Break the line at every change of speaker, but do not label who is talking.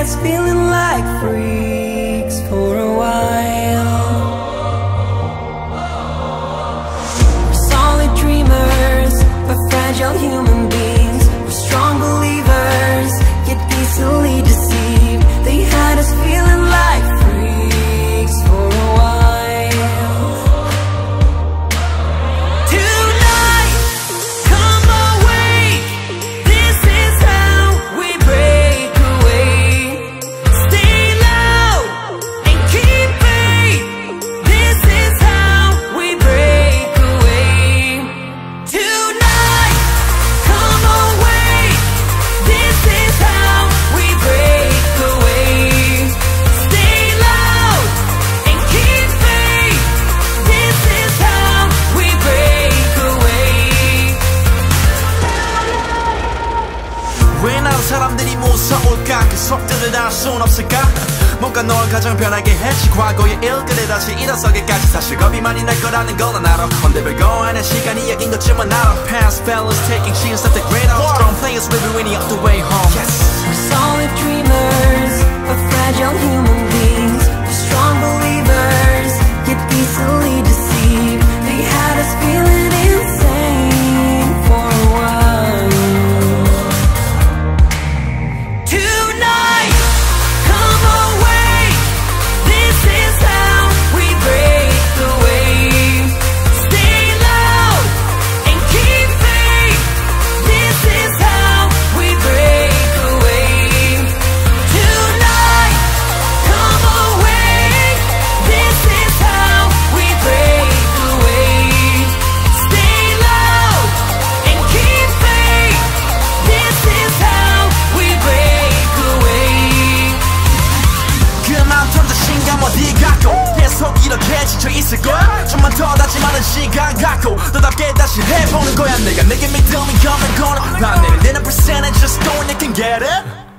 it's feeling
왜 나로 사람들이 무서울까 그 속들을 다 할 순 없을까 뭔가 널 가장 편하게 했지 과거의 일 그래 다시 일어서기까지 사실 겁이 많이 날 거라는 걸난 알아 근데 별거 아닌 시간이 약인 것쯤은 알아 Past fellas taking cheers at the great old strong players will be winning up the way home Yes
We saw a dreamer
지쳐 있을걸 좀만 더 다짐하는 시간 갖고 너답게 다시 해보는 거야. 내가 내게 믿음이 없는 건 반대로 내는 percentage just don't you can get it